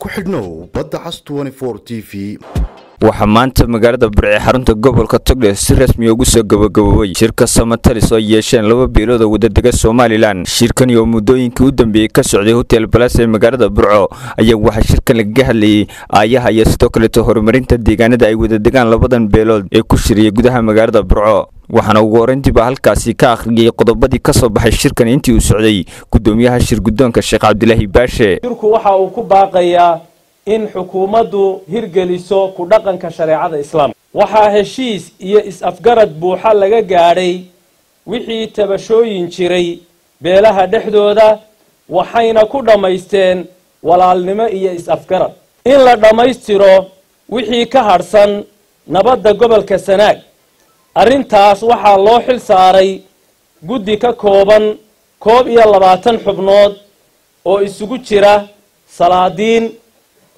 ku xidhnow badda cas t v waxaa maanta magaalada burce xarunta gobolka togdhe si rasmiya ugu soo gabagaboobay shirka samatalis oo yeesheen laba biilood oo wadadega somalilan shirkani oo muddooyinkii u dambeeyey ka socday hotel balas ee magaalada burco ayaa waxaa shirkan lagaga hadlayay aayaha iyo sidoo kaleeto horumarinta deegaanada ay wadadegaan labadan beelood ee ku shiriyay gudaha magaalada burco. Waxaana ugu horeyntiiba halkaasi ka akhriyay qodobadii ka soo baxay shirkan intii uu socday gudoomiyaha shir guddoonka sheekh cabdilaahi baashe in xukuumaddu hirgeliso ku dhaqanka shareecada islaamka. Waxaa heshiis iyo is-afgarad buuxa laga gaadhay wixii tabashooyin jiray beelaha dhexdooda waxayna ku dhammaysteen walaalnimo iyo is-afgarad. In la dhammaystiro wixii ka hadhsan nabadda gobolka sanaag arrintaas waxaa loo xil saaray guddi ka kooban koob iyo labaatan xubnood oo isugu jira salaadiin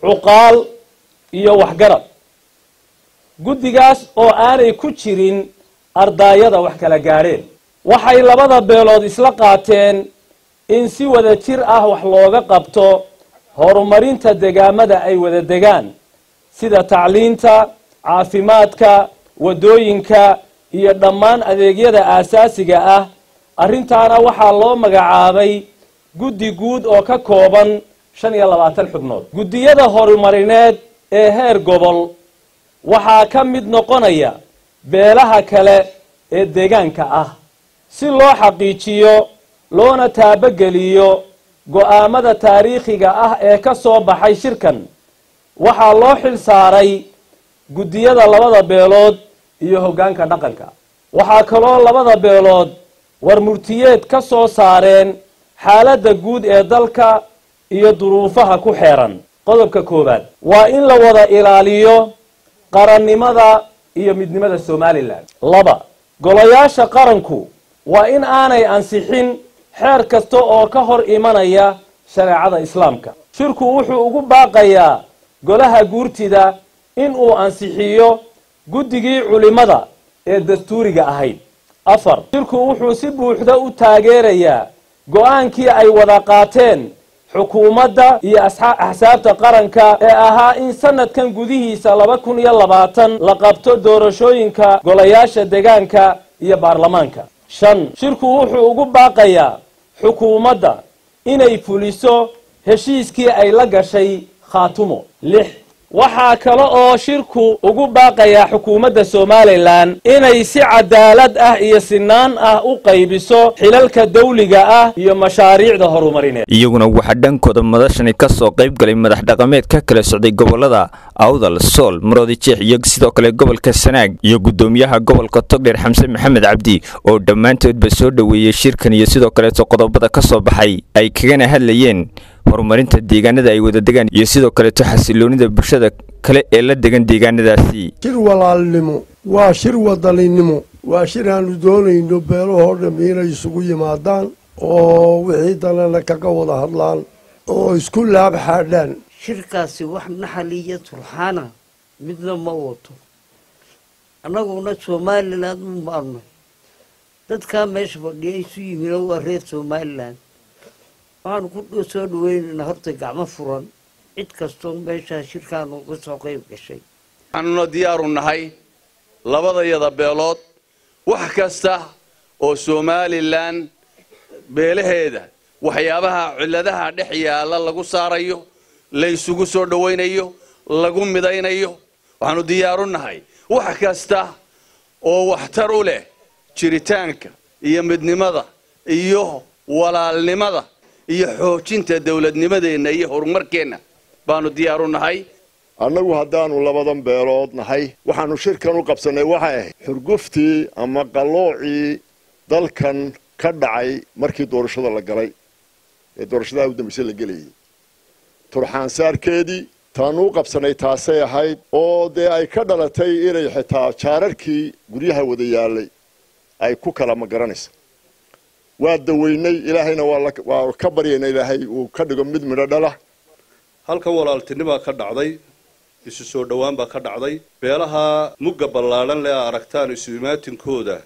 cuqaal iyo waxgarad guddigaas oo aanay ku jirin ardaayada wax kala gaadheen. Waxay labada beelood isla qaateen in si wada jir ah wax looga qabto horumarinta degaamada ay wada degaan sida tacliinta caafimaadka waddooyinka iyo dhammaan adeegyada aasaasiga ah. Arrintaana waxaa loo magacaabay guddi guud oo ka kooban shan iyo labaatan xubnood. Guddiyada horumarineed ee heer gobol waxaa ka mid noqonaya beelaha kale ee deegaanka ah. Si loo xaqiijiyo loona taabageliyo go'aamada taariikhiga ah ee ka soo baxay shirkan waxaa loo xil saaray guddiyada labada beelood iyo hoggaanka dhaqanka. Waxaa kaloo labada beelood war murtiyeed ka soo saareen xaaladda guud ee dalka iyo duruufaha ku xeeran. Qodobka koowaad waa in la wada ilaaliyo qarannimada iyo midnimada somalilan laba golayaasha qaranku waa in aanay ansixin xeer kasta oo ka hor imanaya shareecada islaamka. Shirku wuxuu ugu baaqayaa golaha guurtida in uu ansixiyo guddigii culimada ee dastuuriga ahayd. Afar shirku wuxuu si buuxda u taageerayaa go'aankii ay wada qaateen xukuumadda iyo axsaabta qaranka ee ahaa in sanadkan gudihiisa laba kun iyo labaatan la qabto doorashooyinka golayaasha degaanka iyo baarlamaanka. Shan shirku wuxuu ugu baaqayaa xukuumadda inay fuliso heshiiskii ay la gashay khaatumo. Lix waxaa kale oo shirku ugu baaqayaa xukuumadda somalilan inay si cadaalad ah iyo sinaan ah u qaybiso xilalka dawliga ah iyo mashaariicda horumarineed iyaguna waxaa dhankooda madashani ka soo qayb galay madax dhaqameed ka kala socday gobollada awdal sool maroodi jeex iyo sidoo kale gobolka sanaag iyo guddoomiyaha gobolka togdheer xamse maxamed cabdi oo dhammaantoodba soo dhoweeyey shirkan iyo sidoo kaleeto qodobada ka soo baxay ay kagana hadlayeen horumarinta deegaanada ay wada degaan iyo sidoo kaleeto xasiloonida bulshada kale ee la degan deegaanadaasi. Shir walaalnimo waa shir wadaninimo waa shir aanu doonayno beelahoo dhammi inay isugu yimaadaan oo wixii danana kaga wada hadlaan oo isku laab xaadhaan. Shirkaasi wax naxal iyo turxaana midna ma wato. Annaguna somalilan u maarnay dadkaa meesha fadhiya isu yimino waa reer somalilan waxaanu ku soo dhaweynaynaa horta gacmo furan cid kastoo meeshaa shirkaanu uga soo qayb gashay. Waxaanuna diyaaru nahay labadayada beelood wax kasta oo somalilan beelaheeda waxyaabaha cilladaha dhex yaalla lagu saarayo la ysugu soo dhowaynayo lagu midaynayo. Waxaanu diyaaru nahay wax kasta oo waxtar u leh jiritaanka iyo midnimada iyo walaalnimada iyo xoojinta dawladnimadeenna iyo horumarkeenna. Baanu diyaaru nahay. Annagu haddaanu labadan beelood nahay waxaanu shirkan u qabsannay waxay ahayd. Xurguftii ama qalloocii dalkan ka dhacay markii doorashada la galay ee doorashadaha u dambayse la gelayay. Turxaansaarkeedii taanu u qabsannay taasay ahayd oo dee ay ka dhalatay inay xitaa jaararkii guryaha wada yaallay ay ku kala ma garanaysa waa daweynay ilaahayna waa ka baryayna ilaahay. Uu ka dhigo mid midho dhala. Halkan walaaltinimaa ka dhacday isu soo dhowaan baa ka dhacday. Beelaha mugga ballaadhan le a aragtaan isu imaatinkooda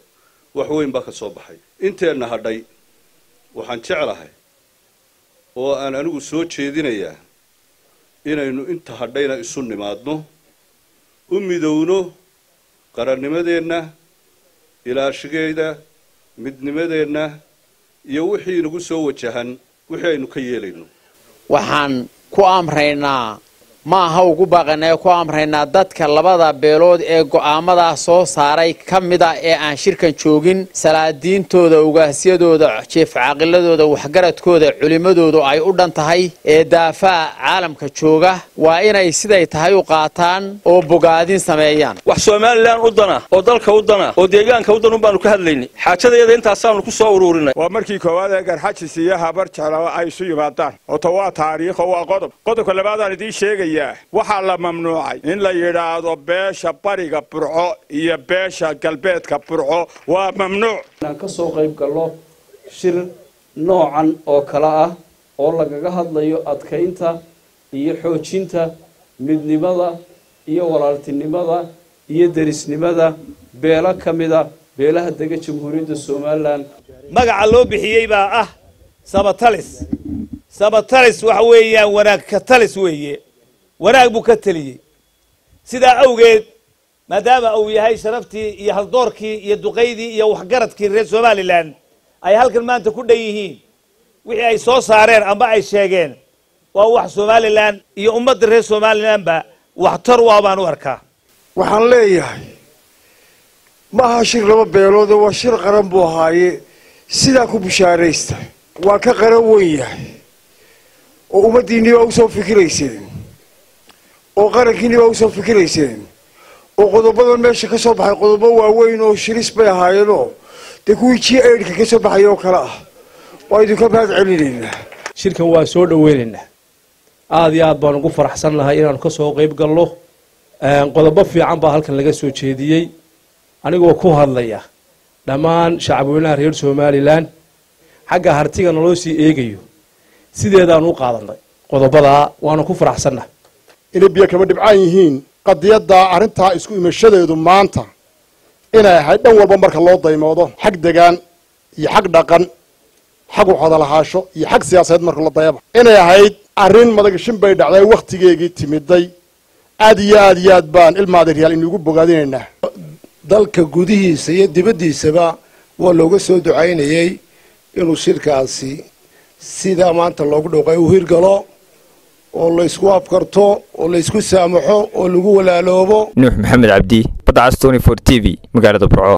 wax weyn baa ka soo baxay. Inteenna hadhay waxaan jeclahay oo aan anigu soo jeedinayaa inaynu inta hadhayna isu nimaadno u midowno qarannimadeenna ilaashigeeda midnimadeenna iyo wixii inagu soo wajahan wixii aynu ka yeelayno. Waxaan ku amraynaa ma aha ugu baaqanay ku amraynaa dadka labada beelood ee go'aamadaa soo saaray ka mid a ee aan shirkan joogin. Salaadiintooda ugaasyadooda jeef caaqiladooda waxgaradkooda culimmadoodu ay u dhan tahay ee daafaha caalamka jooga. Waa inay siday tahay u qaataan oo bogaadin sameeyaan. Wax somalilan u dana oo dalka u dana oo deegaanka u danun baanu ka hadlaynay. Xaajadayada intaasaanu ku soo uruurinay. Waa markii koowaad ee garxajis iyo habar jeclo ay isu yimaadaan. Oto waa taariikho waa qodob. Qodobka labaadaan idiin sheegaya waxaa la mamnuucay in la yidhaahdo beesha bariga burco iyo beesha galbeedka burco. Waa mamnuuc. Inaan ka soo qayb gallo shir noocan oo kale ah oo lagaga hadlayo adkaynta iyo xoojinta midnimada iyo walaaltinimada iyo derisnimada. Beelo ka mida beelaha dega jamhuuriyadda somalilan. Magaca loo bixiyey baa ah sabatalis. Sabatalis waxa weeyaan wanaag ka talis weeye wanaag buu ka teliyey sidaa awgeed maadaama uu yahay sharaftii iyo haldoorkii iyo duqaydii iyo waxgaradkii reer somalilan ay halkan maanta ku dhan yihiin. Wixii ay soo saareen amba ay sheegeen waa wax somalilan iyo ummadda reer somalilanba waxtar waa baan u arkaa. Waxaan leeyahay ma aha shir laba beeloode waa shir qaran buu ahaaye sidaa ku bushaaraysta. Waa ka qaran weyn yahay oo ummaddiinnii baa u soo fikirayseen oo qarankiinii baa u soo fikirayseen oo qodobadan meesha ka soo baxay qodobo waaweyn oo shiris bay ahaayeenoo dee kuwii g aidka ka soo baxay oo kale ah. Waa idinka mahad celinaynaa shirkan waa soo dhoweynaynaa aada iyo aad baan ugu faraxsan lahay inaanu ka soo qayb galno. Qodobo fiican baa halkan laga soo jeediyey. Anigoo ku hadlaya dhammaan shacabweynaha reer somalilan xagga hartiga naloo sii eegayo. Sideedaanu u qaadanay. Qodobadaa waanu ku faraxsannaha inay biyo kama dhibcaan yihiin qadiyadda arrintaa isku imashadeedu maanta inay ahayd dhan walba marka loo daymoodo xag degaan iyo xag dhaqan xag waxwadalahaasho iyo xag siyaasadeed marka la dayaba. Inay ahayd arrin madagashin bay dhacday wakhtigeegii timiday aad iyo aad iyo aad baan ilmaadariyaal inugu bogaadinaynaa dalka gudihiisa iyo dibaddiisaba waa looga soo ducaynayey inuu shirkaasi sidaa maanta loogu dhowqay u hirgalo oo laysku afkarto oo laysku saamaxo oo lagu walaaloobo. Nuux maxamed cabdi badda cas tony for t v magaalada burco